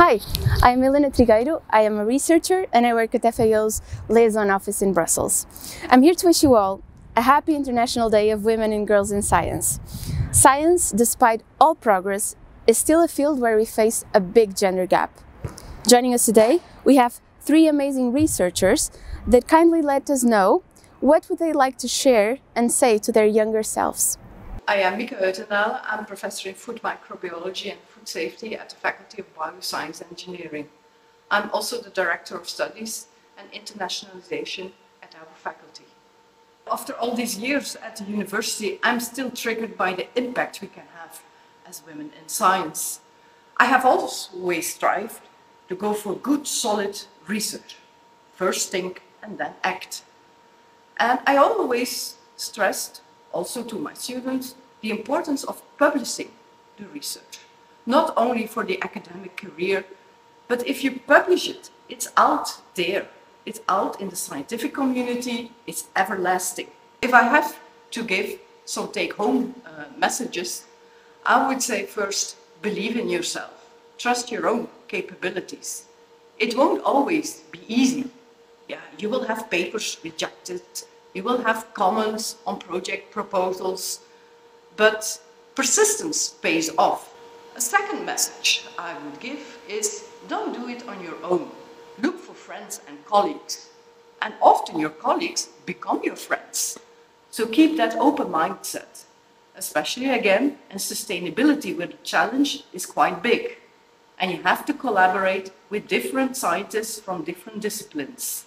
Hi, I'm Elena Trigueiro. I am a researcher and I work at FAO's liaison office in Brussels. I'm here to wish you all a happy International Day of Women and Girls in Science. Science, despite all progress, is still a field where we face a big gender gap. Joining us today, we have three amazing researchers that kindly let us know what would they like to share and say to their younger selves. I am Mieke Uyttendaele. I'm professor in food microbiology and safety at the Faculty of Bioscience Engineering. I'm also the Director of Studies and Internationalization at our faculty. After all these years at the university, I'm still triggered by the impact we can have as women in science. I have always strived to go for good, solid research. First think and then act. And I always stressed, also to my students, the importance of publishing the research. Not only for the academic career, but if you publish it, it's out there. It's out in the scientific community, it's everlasting. If I have to give some take home uh, messages, I would say first, believe in yourself, trust your own capabilities. It won't always be easy. Yeah, you will have papers rejected, you will have comments on project proposals, but persistence pays off. A second message I would give is don't do it on your own. Look for friends and colleagues. And often your colleagues become your friends. So keep that open mindset, especially again, and sustainability where the challenge is quite big. And you have to collaborate with different scientists from different disciplines.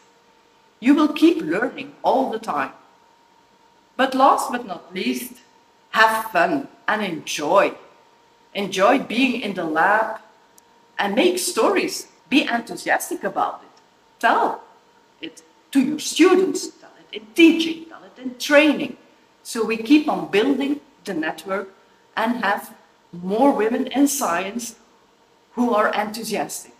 You will keep learning all the time. But last but not least, have fun and enjoy. Enjoy being in the lab and make stories. Be enthusiastic about it. Tell it to your students, tell it in teaching, tell it in training. So we keep on building the network and have more women in science who are enthusiastic.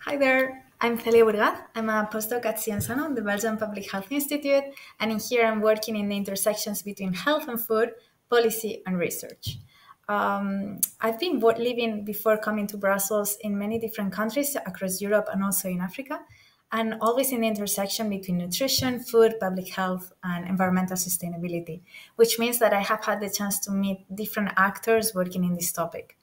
Hi there, I'm Celia Burgat. I'm a postdoc at Sciensano, the Belgian Public Health Institute, and in here I'm working in the intersections between health and food, policy and research. Um, I've been living before coming to Brussels in many different countries across Europe and also in Africa, and always in the intersection between nutrition, food, public health, and environmental sustainability, which means that I have had the chance to meet different actors working in this topic.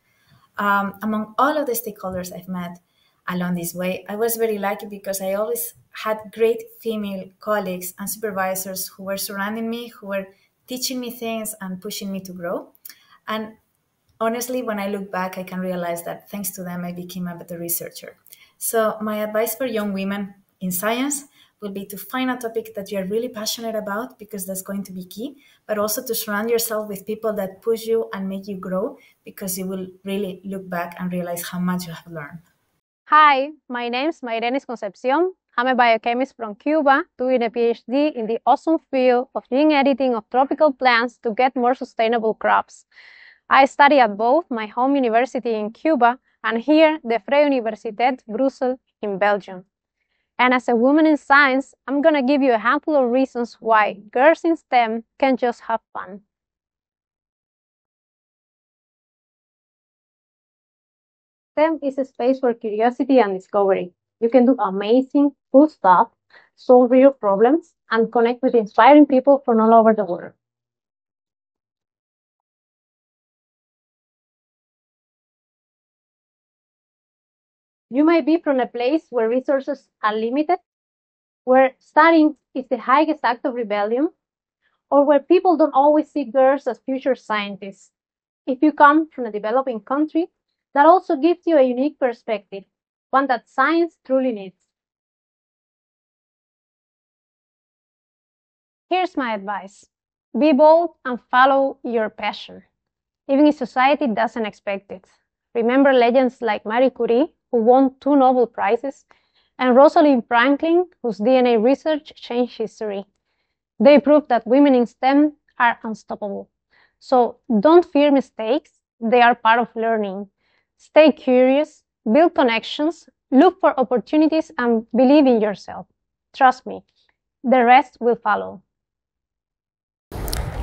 Um, among all of the stakeholders I've met, along this way. I was very lucky because I always had great female colleagues and supervisors who were surrounding me, who were teaching me things and pushing me to grow. And honestly, when I look back, I can realize that thanks to them, I became a better researcher. So, my advice for young women in science will be to find a topic that you're really passionate about because that's going to be key, but also to surround yourself with people that push you and make you grow because you will really look back and realize how much you have learned. Hi, my name is Mairenis Concepcion. I'm a biochemist from Cuba doing a PhD in the awesome field of gene editing of tropical plants to get more sustainable crops. I study at both my home university in Cuba and here, the Vrije Universiteit Brussels in Belgium. And as a woman in science, I'm going to give you a handful of reasons why girls in STEM can just have fun. STEM is a space for curiosity and discovery. You can do amazing, cool stuff, solve real problems, and connect with inspiring people from all over the world. You may be from a place where resources are limited, where studying is the highest act of rebellion, or where people don't always see girls as future scientists. If you come from a developing country, that also gives you a unique perspective, one that science truly needs. Here's my advice. Be bold and follow your passion, even if society doesn't expect it. Remember legends like Marie Curie, who won two Nobel Prizes, and Rosalind Franklin, whose DNA research changed history. They proved that women in STEM are unstoppable. So don't fear mistakes, they are part of learning. Stay curious, build connections, look for opportunities, and believe in yourself. Trust me, the rest will follow.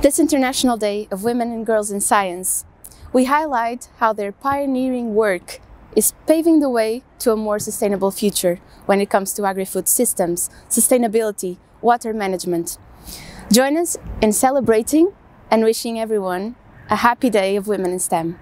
This International Day of Women and Girls in Science, we highlight how their pioneering work is paving the way to a more sustainable future when it comes to agri-food systems, sustainability, water management. Join us in celebrating and wishing everyone a happy day of Women in STEM.